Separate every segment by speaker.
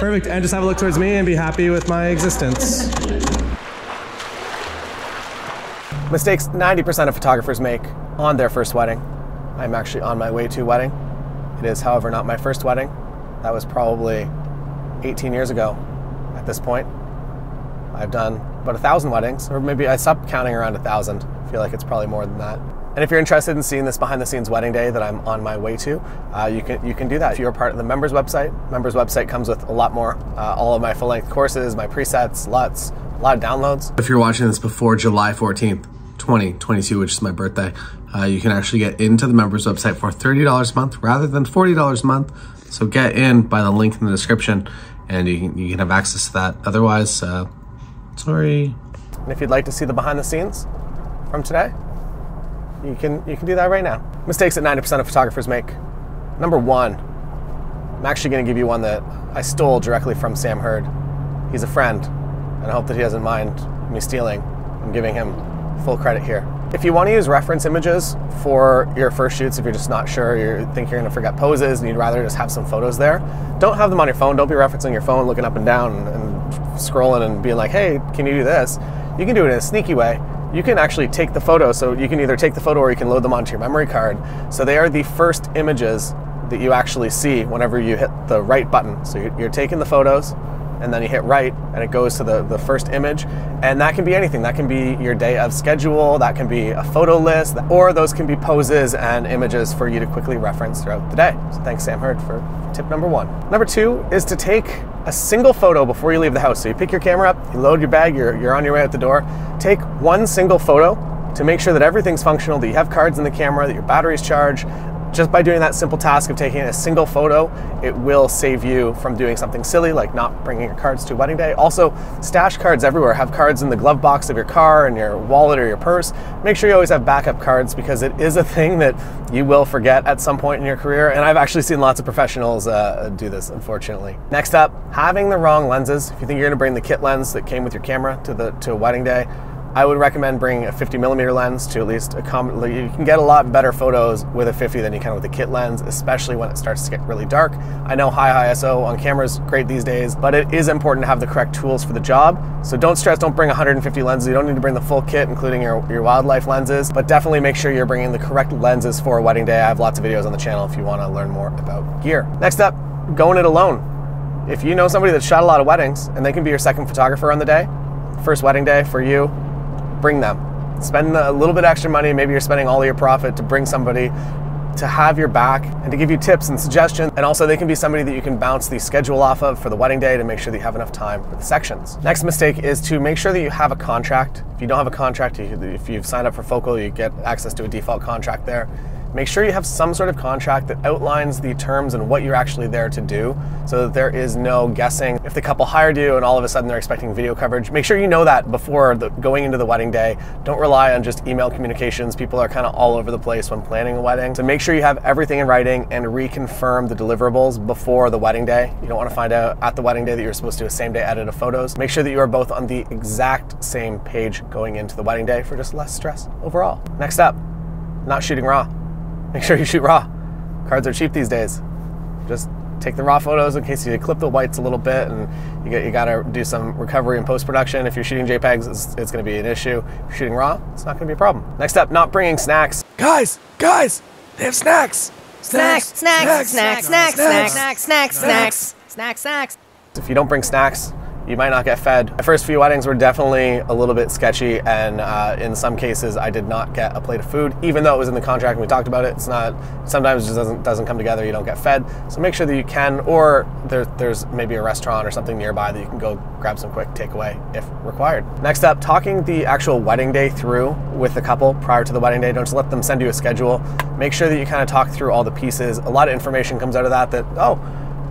Speaker 1: Perfect. And just have a look towards me and be happy with my existence. Mistakes 90% of photographers make on their first wedding. I'm actually on my way to a wedding. It is, however, not my first wedding. That was probably 18 years ago at this point. I've done about a thousand weddings, or maybe I stopped counting around a thousand. I feel like it's probably more than that. And if you're interested in seeing this behind the scenes wedding day that I'm on my way to, uh, you can you can do that. If you're part of the members website, members website comes with a lot more. Uh, all of my full length courses, my presets, LUTs, a lot of downloads. If you're watching this before July 14th, 2022, which is my birthday, uh, you can actually get into the members website for $30 a month rather than $40 a month. So get in by the link in the description and you can, you can have access to that. Otherwise, uh, sorry. And if you'd like to see the behind the scenes from today, you can you can do that right now. Mistakes that 90% of photographers make. Number one, I'm actually going to give you one that I stole directly from Sam Hurd. He's a friend, and I hope that he doesn't mind me stealing. I'm giving him full credit here. If you want to use reference images for your first shoots, if you're just not sure, you think you're going to forget poses, and you'd rather just have some photos there, don't have them on your phone. Don't be referencing your phone, looking up and down, and scrolling and being like, "Hey, can you do this?" You can do it in a sneaky way you can actually take the photo. So you can either take the photo or you can load them onto your memory card. So they are the first images that you actually see whenever you hit the right button. So you're, taking the photos and then you hit right and it goes to the, the first image. And that can be anything. That can be your day of schedule, that can be a photo list, or those can be poses and images for you to quickly reference throughout the day. So thanks Sam Hurd for tip number one. Number two is to take a single photo before you leave the house. So you pick your camera up, you load your bag, you're, you're on your way out the door. Take one single photo to make sure that everything's functional, that you have cards in the camera, that your battery's charged, just by doing that simple task of taking a single photo, it will save you from doing something silly like not bringing your cards to wedding day. Also, stash cards everywhere. Have cards in the glove box of your car and your wallet or your purse. Make sure you always have backup cards because it is a thing that you will forget at some point in your career. And I've actually seen lots of professionals uh, do this, unfortunately. Next up, having the wrong lenses. If you think you're going to bring the kit lens that came with your camera to the to a wedding day, I would recommend bringing a 50 millimeter lens to at least accommodate. You can get a lot better photos with a 50 than you can with a kit lens, especially when it starts to get really dark. I know high ISO on cameras is great these days, but it is important to have the correct tools for the job. So don't stress, don't bring 150 lenses. You don't need to bring the full kit, including your, your wildlife lenses, but definitely make sure you're bringing the correct lenses for a wedding day. I have lots of videos on the channel if you want to learn more about gear. Next up, going it alone. If you know somebody that shot a lot of weddings and they can be your second photographer on the day, first wedding day for you, bring them. Spend a little bit extra money, maybe you're spending all your profit to bring somebody to have your back and to give you tips and suggestions. And also, they can be somebody that you can bounce the schedule off of for the wedding day to make sure that you have enough time for the sections. Next mistake is to make sure that you have a contract. If you don't have a contract, if you've signed up for Focal, you get access to a default contract there make sure you have some sort of contract that outlines the terms and what you're actually there to do so that there is no guessing. If the couple hired you and all of a sudden they're expecting video coverage, make sure you know that before the, going into the wedding day. Don't rely on just email communications. People are kind of all over the place when planning a wedding. So make sure you have everything in writing and reconfirm the deliverables before the wedding day. You don't want to find out at the wedding day that you're supposed to do a same day edit of photos. Make sure that you are both on the exact same page going into the wedding day for just less stress overall. Next up, not shooting raw make sure you shoot raw. Cards are cheap these days. Just take the raw photos in case you clip the whites a little bit and you, get, you gotta do some recovery and post-production. If you're shooting JPEGs, it's, it's gonna be an issue. If you're shooting raw, it's not gonna be a problem. Next up, not bringing snacks. Guys, guys, they have snacks.
Speaker 2: Snacks, snacks, snacks, snacks, snacks, snacks, snacks, snacks, snacks, snacks.
Speaker 1: If you don't bring snacks, you might not get fed. My first few weddings were definitely a little bit sketchy, and uh, in some cases, I did not get a plate of food, even though it was in the contract and we talked about it. It's not sometimes it just doesn't doesn't come together. You don't get fed, so make sure that you can, or there, there's maybe a restaurant or something nearby that you can go grab some quick takeaway if required. Next up, talking the actual wedding day through with the couple prior to the wedding day. Don't just let them send you a schedule. Make sure that you kind of talk through all the pieces. A lot of information comes out of that. That oh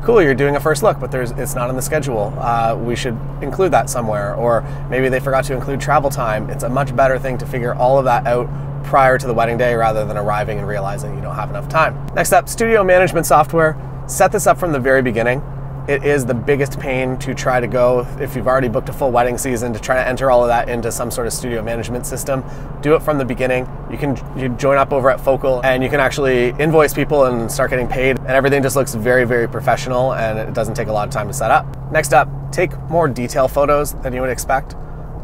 Speaker 1: cool, you're doing a first look, but there's it's not in the schedule. Uh, we should include that somewhere. Or maybe they forgot to include travel time. It's a much better thing to figure all of that out prior to the wedding day rather than arriving and realizing you don't have enough time. Next up, studio management software. Set this up from the very beginning it is the biggest pain to try to go if you've already booked a full wedding season to try to enter all of that into some sort of studio management system. Do it from the beginning. You can you join up over at Focal and you can actually invoice people and start getting paid and everything just looks very very professional and it doesn't take a lot of time to set up. Next up, take more detail photos than you would expect.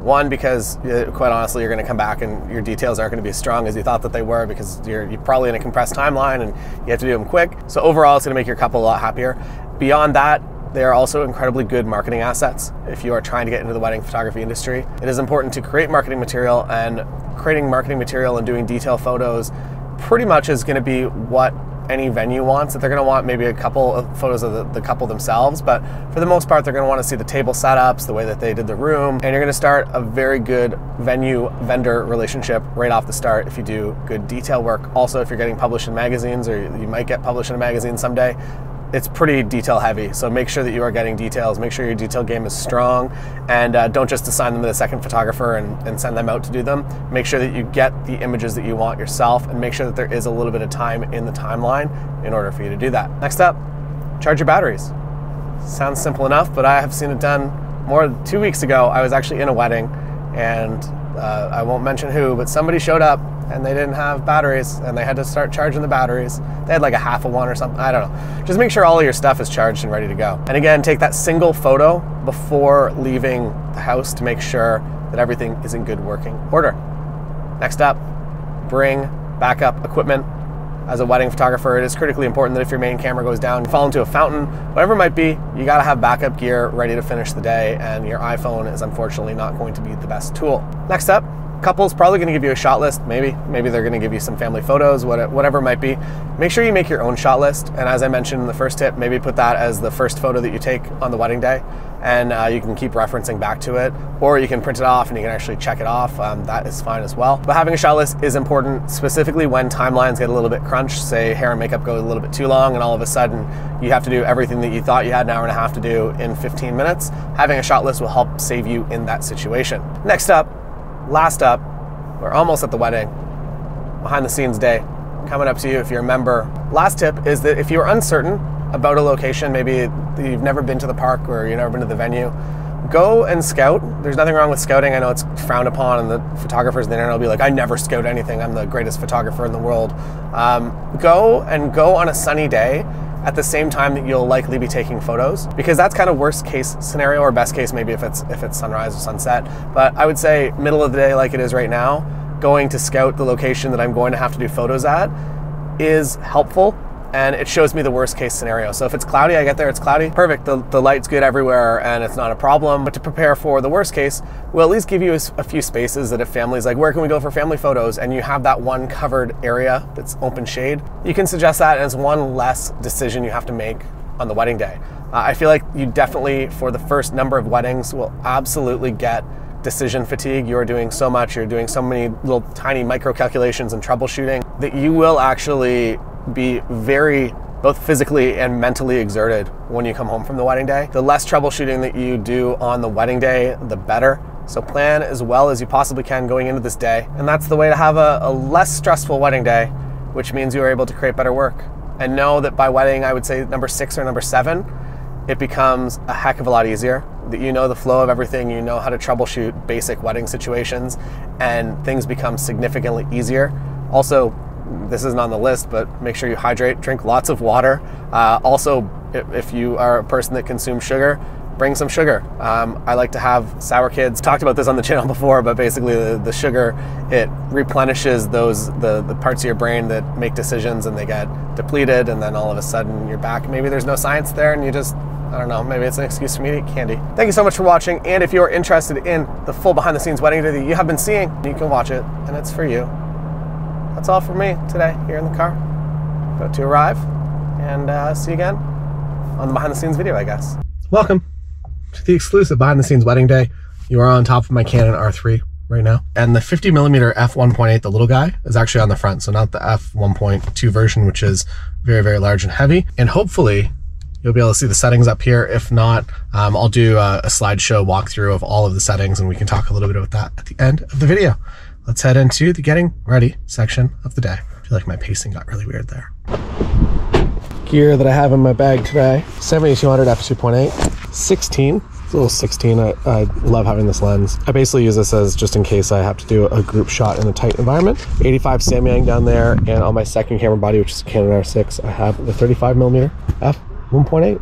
Speaker 1: One, because uh, quite honestly, you're going to come back and your details aren't going to be as strong as you thought that they were because you're, you're probably in a compressed timeline and you have to do them quick. So overall, it's going to make your couple a lot happier. Beyond that, they are also incredibly good marketing assets if you are trying to get into the wedding photography industry. It is important to create marketing material, and creating marketing material and doing detail photos pretty much is going to be what any venue wants. That they're going to want maybe a couple of photos of the, the couple themselves, but for the most part, they're going to want to see the table setups, the way that they did the room, and you're going to start a very good venue vendor relationship right off the start if you do good detail work. Also, if you're getting published in magazines or you might get published in a magazine someday, it's pretty detail heavy. So make sure that you are getting details. Make sure your detail game is strong, and uh, don't just assign them to the second photographer and, and, send them out to do them. Make sure that you get the images that you want yourself, and make sure that there is a little bit of time in the timeline in order for you to do that. Next up, charge your batteries. Sounds simple enough, but I have seen it done more. Two weeks ago, I was actually in a wedding, and uh, I won't mention who, but somebody showed up and they didn't have batteries and they had to start charging the batteries. They had like a half of one or something. I don't know. Just make sure all of your stuff is charged and ready to go. And again, take that single photo before leaving the house to make sure that everything is in good working order. Next up, bring backup equipment. As a wedding photographer, it is critically important that if your main camera goes down, fall into a fountain, whatever it might be, you gotta have backup gear ready to finish the day, and your iPhone is unfortunately not going to be the best tool. Next up, couple's probably going to give you a shot list. Maybe maybe they're going to give you some family photos whatever it might be. Make sure you make your own shot list and as i mentioned in the first tip maybe put that as the first photo that you take on the wedding day and uh, you can keep referencing back to it or you can print it off and you can actually check it off um, that is fine as well. But having a shot list is important specifically when timelines get a little bit crunched say hair and makeup go a little bit too long and all of a sudden you have to do everything that you thought you had an hour and a half to do in 15 minutes. Having a shot list will help save you in that situation. Next up last up, we're almost at the wedding, behind the scenes day, coming up to you if you're a member. Last tip is that if you're uncertain about a location, maybe you've never been to the park or you've never been to the venue, go and scout. There's nothing wrong with scouting. I know it's frowned upon, and the photographers in the internet will be like, I never scout anything. I'm the greatest photographer in the world. Um, go and go on a sunny day at the same time that you'll likely be taking photos because that's kind of worst case scenario or best case maybe if it's if it's sunrise or sunset. But i would say middle of the day like it is right now going to scout the location that i'm going to have to do photos at is helpful and it shows me the worst case scenario. So if it's cloudy, I get there, it's cloudy, perfect. The, the light's good everywhere and it's not a problem. But to prepare for the worst case, we'll at least give you a, a few spaces that if families like, where can we go for family photos? And you have that one covered area that's open shade, you can suggest that as one less decision you have to make on the wedding day. Uh, I feel like you definitely, for the first number of weddings, will absolutely get decision fatigue. You're doing so much, you're doing so many little tiny micro calculations and troubleshooting that you will actually be very both physically and mentally exerted when you come home from the wedding day. The less troubleshooting that you do on the wedding day, the better. So plan as well as you possibly can going into this day. And that's the way to have a, a less stressful wedding day, which means you are able to create better work. And know that by wedding, I would say number six or number seven, it becomes a heck of a lot easier. That you know the flow of everything, you know how to troubleshoot basic wedding situations, and things become significantly easier. Also, this isn't on the list, but make sure you hydrate, drink lots of water. Uh, also, if you are a person that consumes sugar, bring some sugar. Um, I like to have sour kids. Talked about this on the channel before, but basically the, the sugar it replenishes those the, the parts of your brain that make decisions and they get depleted, and then all of a sudden you're back. Maybe there's no science there, and you just I don't know, maybe it's an excuse for me to eat candy. Thank you so much for watching, and if you are interested in the full behind the scenes wedding video that you have been seeing, you can watch it, and it's for you that's all for me today here in the car. About to arrive and uh, see you again on the behind the scenes video, I guess. Welcome to the exclusive behind the scenes wedding day. You are on top of my Canon R3 right now. And the 50 millimeter f1.8, the little guy, is actually on the front. So not the f1.2 version, which is very, very large and heavy. And hopefully you'll be able to see the settings up here. If not, um, I'll do a, a slideshow walkthrough of all of the settings and we can talk a little bit about that at the end of the video let's head into the getting ready section of the day. I feel like my pacing got really weird there. gear that I have in my bag today 7200 f2.8, 16. It's a little 16. I, I love having this lens. I basically use this as just in case I have to do a group shot in a tight environment. 85 Samyang down there, and on my second camera body, which is Canon R6, I have the 35 millimeter f 1.8.